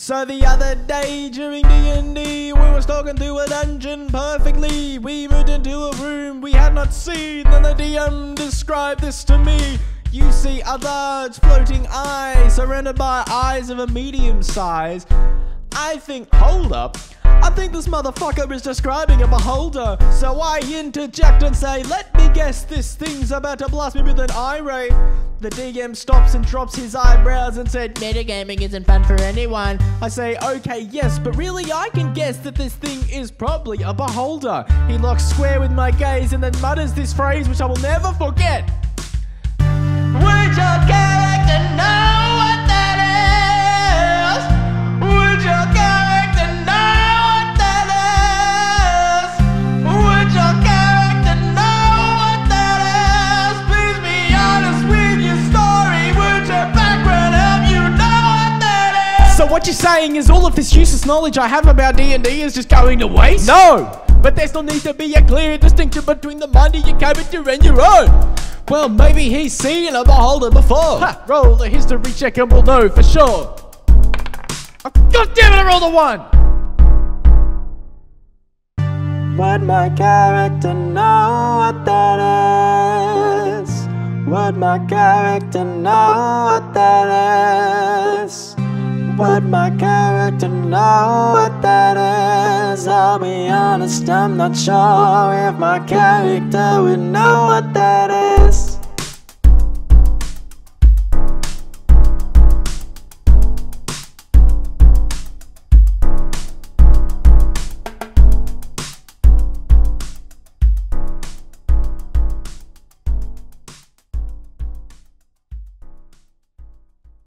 So the other day during D&D, we were talking through a dungeon perfectly. We moved into a room we had not seen, and the DM described this to me. You see a large floating eye surrounded by eyes of a medium size. I think, hold up. I think this motherfucker is describing a beholder. So I interject and say, let me guess this thing's about to blast me with an eye ray. The DM stops and drops his eyebrows and said, Metagaming isn't fun for anyone. I say, okay, yes, but really I can guess that this thing is probably a beholder. He locks square with my gaze and then mutters this phrase which I will never forget. So what you're saying is all of this useless knowledge I have about D&D is just going to waste? No! But there still needs to be a clear distinction between the mind of your character and your own. Well, maybe he's seen a beholder before. Ha, roll a history check and we'll know for sure. Oh, God damn it, I rolled a one! Would my character know what that is? Would my character know what that is? Would my character know what that is? I'll be honest, I'm not sure if my character would know what that is.